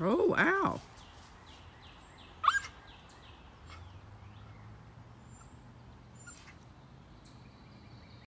Oh, wow.